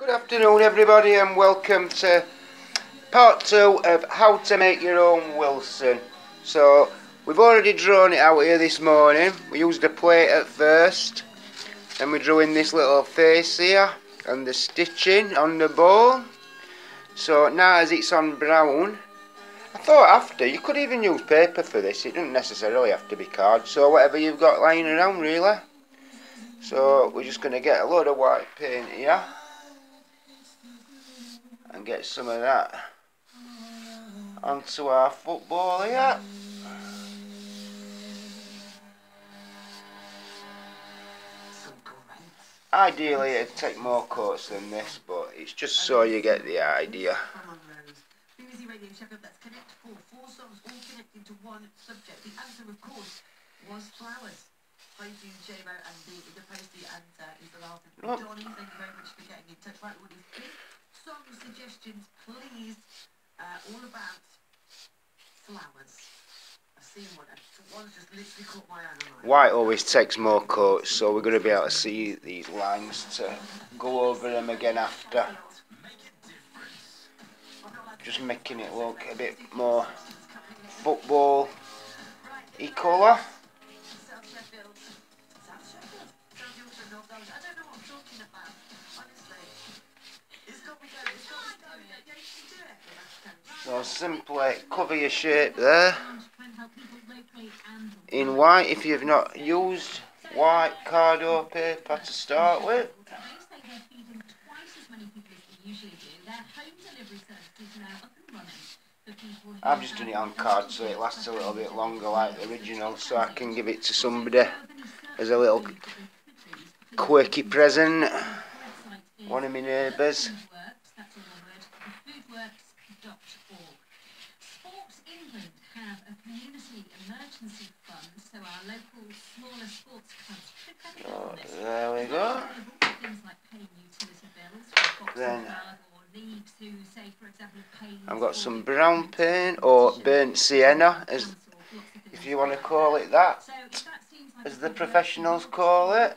Good afternoon everybody and welcome to part two of how to make your own Wilson. So we've already drawn it out here this morning. We used a plate at first and we drew in this little face here and the stitching on the ball. So now as it's on brown I thought after you could even use paper for this. It doesn't necessarily have to be card. So whatever you've got lying around really. So we're just going to get a load of white paint here and get some of that onto our football here. Ideally it'd take more coats than this but it's just so you get the idea. Radio Four. Four songs all one was flowers. Uh, with your song suggestions, please, uh, all about flowers. White always takes more coats, so we're going to be able to see these lines to go over them again after just making it look a bit more football e colour. So simply cover your shape there in white if you've not used white card or paper to start with. I've just done it on card so it lasts a little bit longer like the original so I can give it to somebody as a little quirky present. One of my neighbours. So our local smaller sports clubs can get oh, there we go. Then I've got some brown paint or burnt sienna as if you want to call it that as the professionals call it.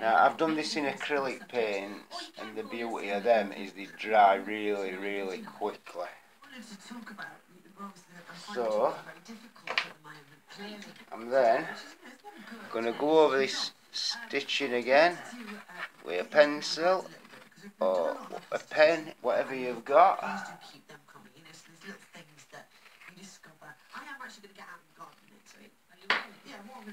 now I've done this in acrylic paint and the beauty of them is they dry really really quickly. So I'm then going to go over this stitching again with a pencil or a pen, whatever you've got. But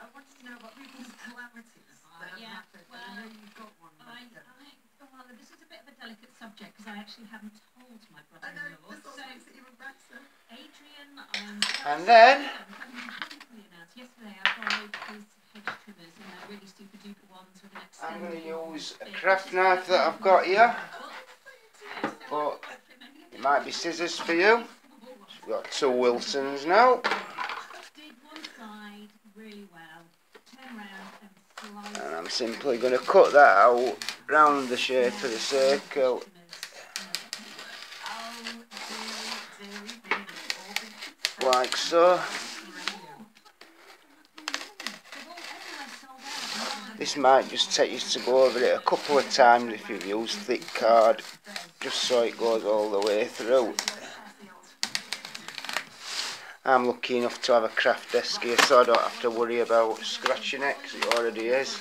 I wanted to know about people's calamities that have happened. Well, I know you've got one. I, I, well, this is a bit of a delicate subject because I actually haven't told my brother-in-law. So, Adrian, um, and then. And I'm going to use a craft knife that I've got here. But it might be scissors for you. we've got two Wilsons now. And I'm simply going to cut that out round the shape of the circle. Like so. This might just take you to go over it a couple of times if you've used thick card, just so it goes all the way through. I'm lucky enough to have a craft desk here so I don't have to worry about scratching it because it already is.